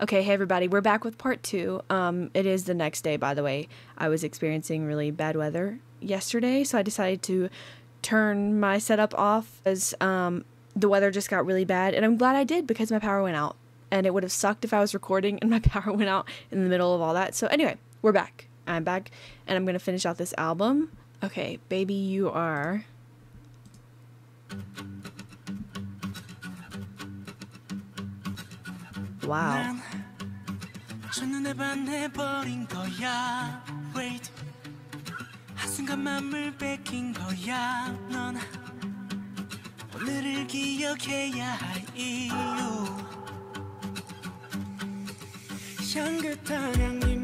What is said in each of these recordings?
Okay, hey everybody, we're back with part two. Um, it is the next day, by the way. I was experiencing really bad weather yesterday, so I decided to turn my setup off as um, the weather just got really bad, and I'm glad I did because my power went out. And it would have sucked if I was recording and my power went out in the middle of all that. So, anyway, we're back. I'm back, and I'm gonna finish out this album. Okay, Baby You Are. Wow. 첫눈에 반해버린 거야. Wait. 한순간 맘을 뺏긴 거야. 넌 오늘을 기억해야 할 이유. 향긋한 향기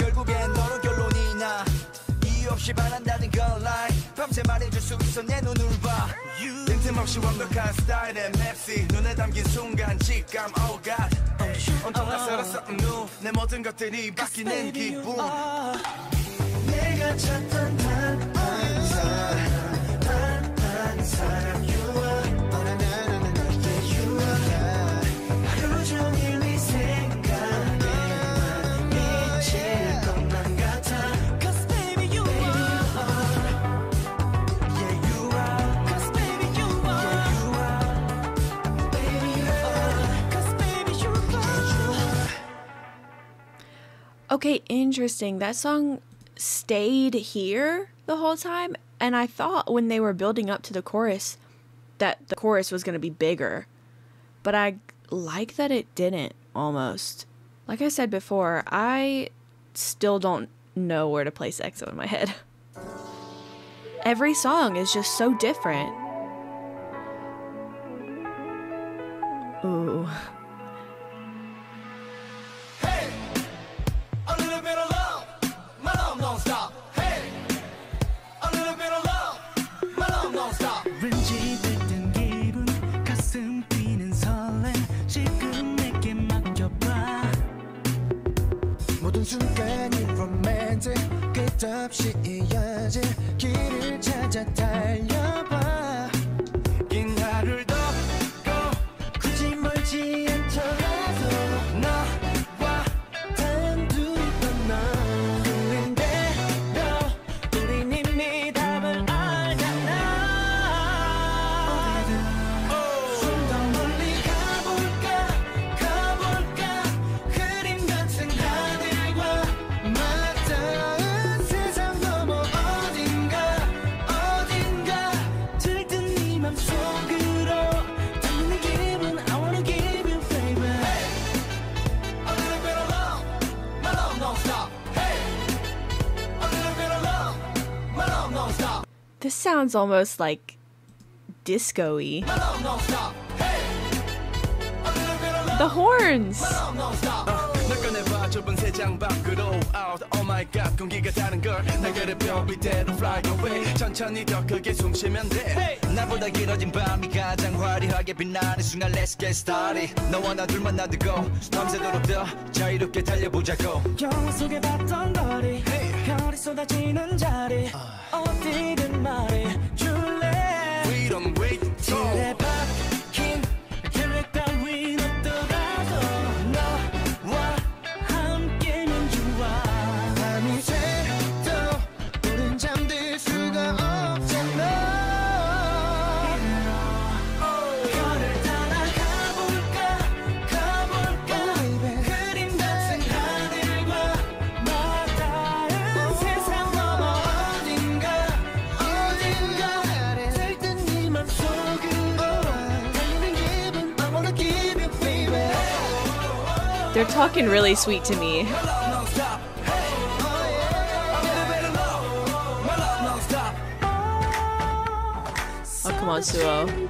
결국엔 너로 결론이 나 이유 없이 반한다는 걸 lie 밤새 말해줄 수 있어 내 눈을 봐. 빈틈없이 완벽한 스타일의 맵시. 눈에 담긴 순간 직감 oh god. 온통 낯설었어 눈내 모든 것들이 바뀌는 기분. 내가 찾던 단 한 사람 단한 사람 Okay, interesting. That song stayed here the whole time, and I thought when they were building up to the chorus that the chorus was going to be bigger. But I like that it didn't almost. Like I said before, I still don't know where to place EXO in my head. Every song is just so different. Ooh. 답시 이야지. sounds almost like disco-y. The horns! 널 꺼내봐 좁은 세상 밖으로 out. Oh my god 공기가 다른 걸날 그래 별빛대로 fly away. 천천히 더 크게 숨 쉬면 돼. 나보다 길어진 밤이 가장 화려하게 빛나는 순간 let's get started. 너와 나 둘만 놔두고 밤새도록 더 자유롭게 달려보자고. 영화 속에 봤던 거리 별이 쏟아지는 자리 어디든 말해 They're talking really sweet to me. Oh, come on, Suho.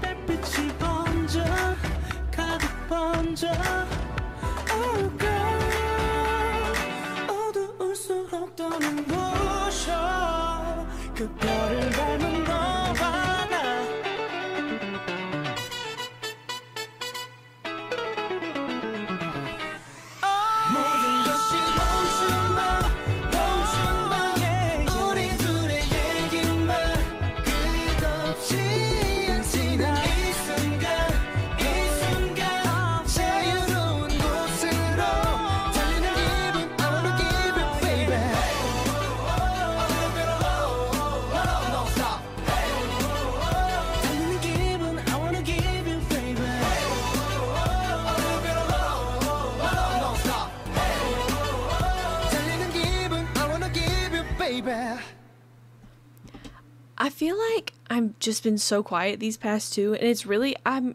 Just been so quiet these past two, and it's really I'm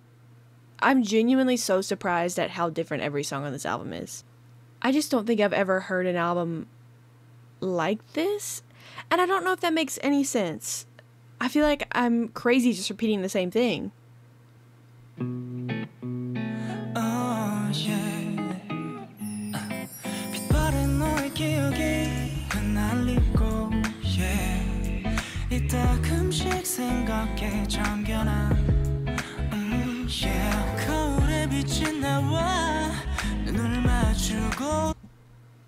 I'm genuinely so surprised at how different every song on this album is. I just don't think I've ever heard an album like this, and I don't know if that makes any sense. I feel like I'm crazy just repeating the same thing. Oh yeah 이따금씩 생각에 잠겨나 음, yeah. 거울에 비친 나와. 눈을 마주고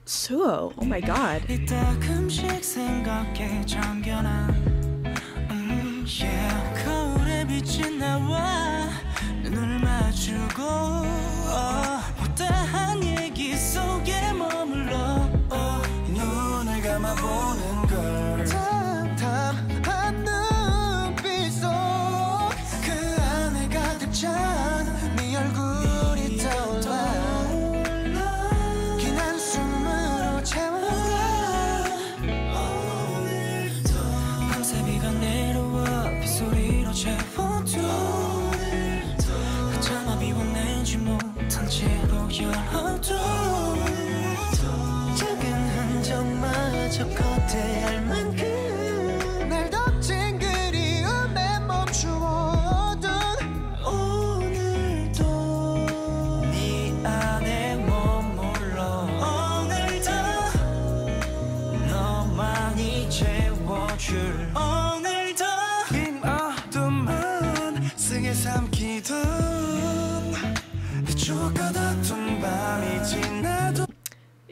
Suo, oh my god. 이따금씩 생각에 잠겨나 음, yeah. 거울에 비친 나와. 눈을 마주고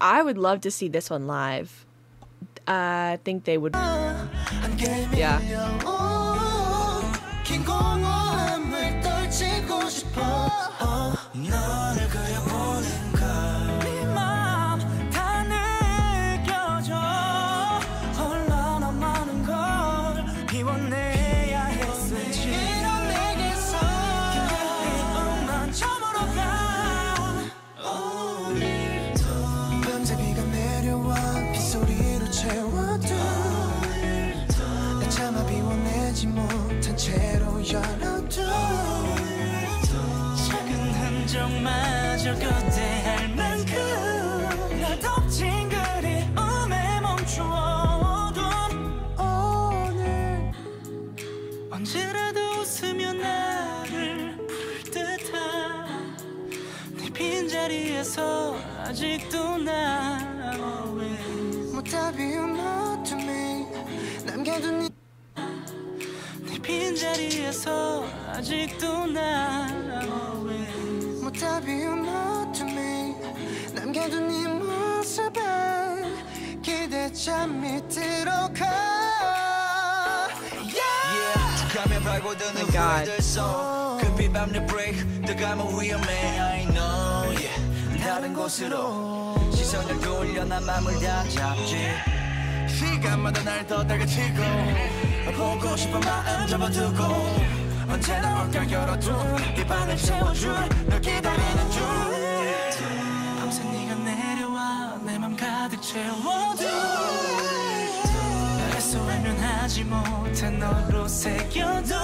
I would love to see this one live. I think they would. Yeah. 속에서 아직도 난 못답이 not to me 남겨둔 내 네 빈자리에서 아직도 난 못답이 not to me 남겨둔 네 모습은 기대참 밑으로 가. 감에 발고드는 후회들 속 급히 밤늦 break 더 감은 위험해. I know. 다른 곳으로 시선을 돌려 난 맘을 다 잡지. 시간마다 날 더 다가치고 보고 싶은 마음 접어두고 언제나 옷결 열어둔 이 방을 채워줄 널 기다리는 중 밤새 네가 내려와 내 맘 가득 채워도 애써 외면하지 못해 너로 새겨도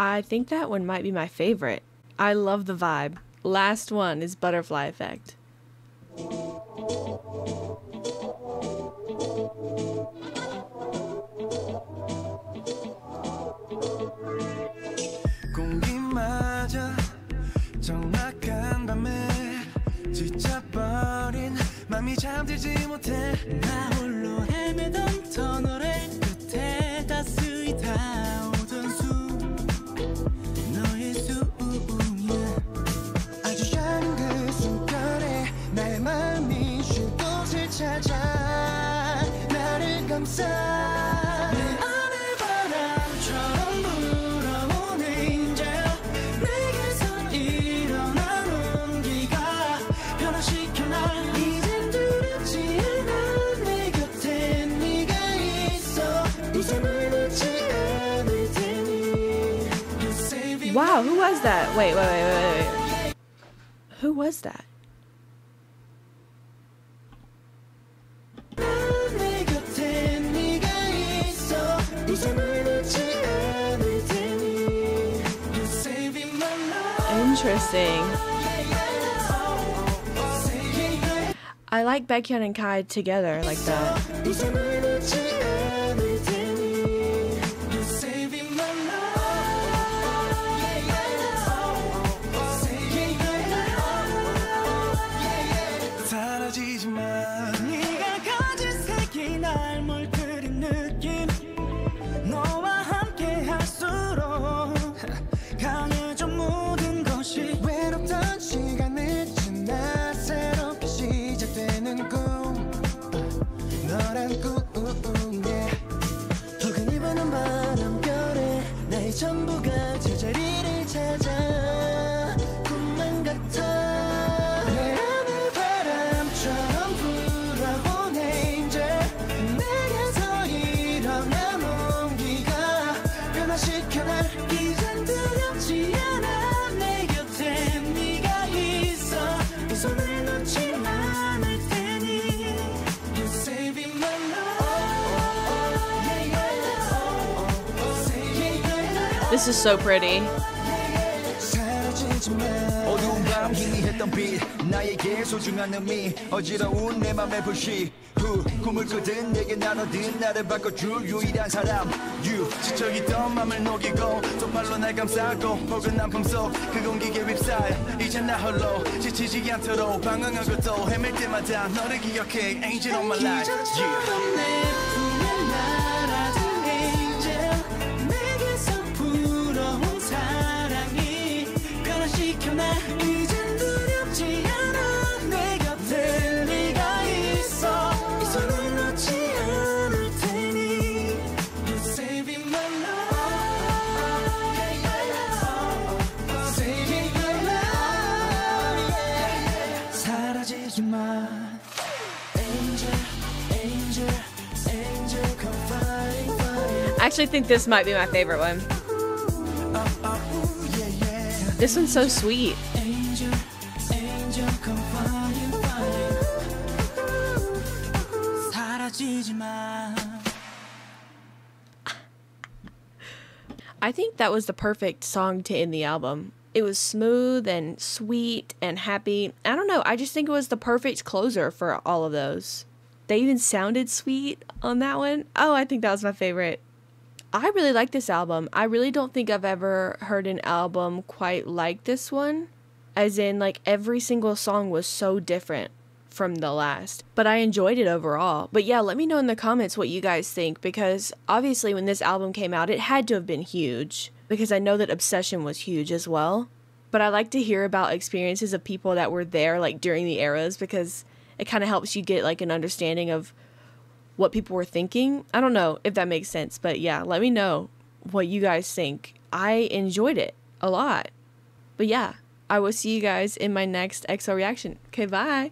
I think that one might be my favorite. I love the vibe. Last one is Butterfly Effect. 공기마저 정막한 밤에 지쳐버린 맘이 잠들지 못해 나 홀로 헤매던 터널 Wow, who was that? Wait, wait, wait, wait, wait. Who was that? Interesting. I like Baekhyun and Kai together like that. This is so pretty. 나눠든 나를 바꿔줄 유일한 사람 You 지쳐있던 맘을 녹이고 정말로 날 감싸고 포근한 품속 그 공기에 휩싸여 이제 나 홀로 지치지 않도록 방황하고 또 헤맬 때마다 너를 기억해 Angel of my life. I actually think this might be my favorite one. This one's so sweet. I think that was the perfect song to end the album. It was smooth and sweet and happy. I don't know, I just think it was the perfect closer for all of those. They even sounded sweet on that one. Oh, I think that was my favorite. I really like this album. I really don't think I've ever heard an album quite like this one. As in, like, every single song was so different from the last. But I enjoyed it overall. But yeah, let me know in the comments what you guys think because obviously, when this album came out, it had to have been huge because I know that Obsession was huge as well. But I like to hear about experiences of people that were there, like, during the eras because it kind of helps you get, like, an understanding of what people were thinking. I don't know if that makes sense, but yeah, let me know what you guys think. I enjoyed it a lot. But yeah, I will see you guys in my next EXO reaction. Okay, bye.